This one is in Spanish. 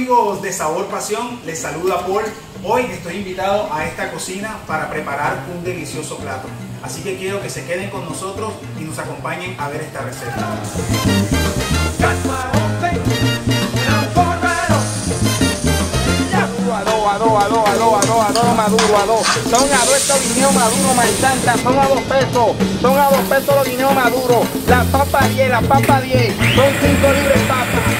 amigos de Sabor Pasión? Les saluda Paul. Hoy estoy invitado a esta cocina para preparar un delicioso plato. Así que quiero que se queden con nosotros y nos acompañen a ver esta receta. Son ado estos guineos maduros, manchanta, son a dos pesos, son a dos pesos los guineos maduros. La papa 10, la papa 10, son 5 libres papas.